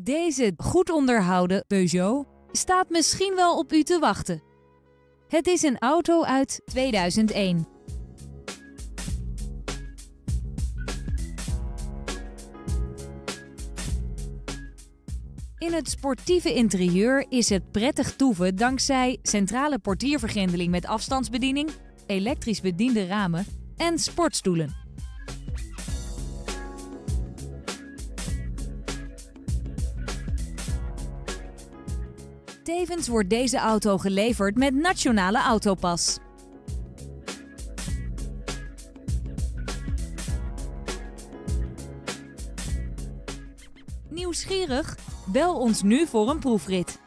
Deze goed onderhouden Peugeot staat misschien wel op u te wachten. Het is een auto uit 2001. In het sportieve interieur is het prettig toeven dankzij centrale portiervergrendeling met afstandsbediening, elektrisch bediende ramen en sportstoelen. Tevens wordt deze auto geleverd met Nationale Autopas. Nieuwsgierig? Bel ons nu voor een proefrit.